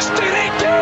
Östuríki,